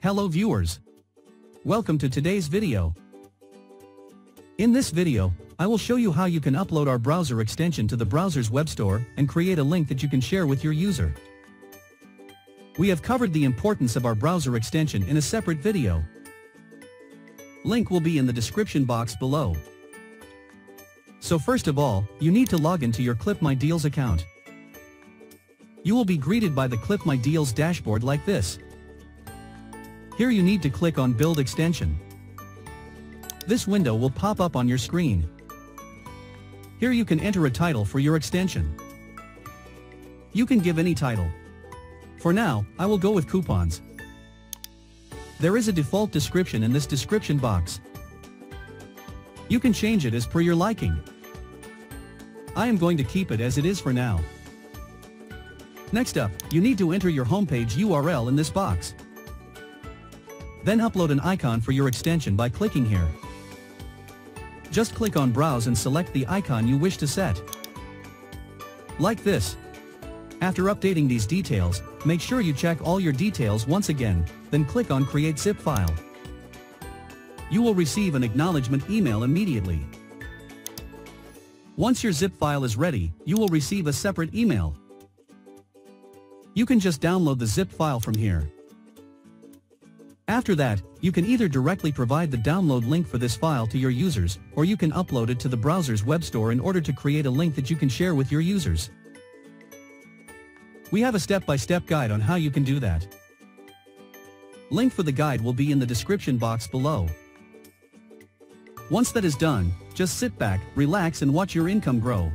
Hello viewers. Welcome to today's video. In this video, I will show you how you can upload our browser extension to the browser's web store and create a link that you can share with your user. We have covered the importance of our browser extension in a separate video. Link will be in the description box below. So first of all, you need to log into your Clip My Deals account. You will be greeted by the Clip My Deals dashboard like this. Here you need to click on Build Extension. This window will pop up on your screen. Here you can enter a title for your extension. You can give any title. For now, I will go with coupons. There is a default description in this description box. You can change it as per your liking. I am going to keep it as it is for now. Next up, you need to enter your homepage URL in this box. Then upload an icon for your extension by clicking here. Just click on Browse and select the icon you wish to set. Like this. After updating these details, make sure you check all your details once again, then click on Create Zip File. You will receive an acknowledgement email immediately. Once your zip file is ready, you will receive a separate email. You can just download the zip file from here. After that, you can either directly provide the download link for this file to your users, or you can upload it to the browser's web store in order to create a link that you can share with your users. We have a step-by-step -step guide on how you can do that. Link for the guide will be in the description box below. Once that is done, just sit back, relax and watch your income grow.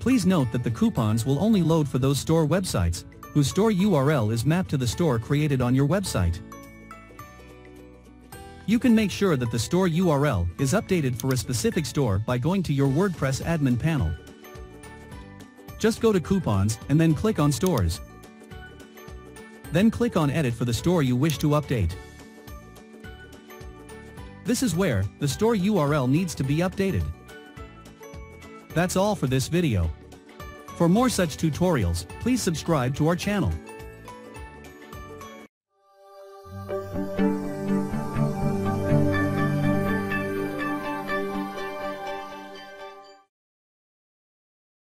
Please note that the coupons will only load for those store websites, whose store URL is mapped to the store created on your website. You can make sure that the store URL is updated for a specific store by going to your WordPress admin panel. Just go to Coupons and then click on Stores. Then click on Edit for the store you wish to update. This is where the store URL needs to be updated. That's all for this video. For more such tutorials, please subscribe to our channel.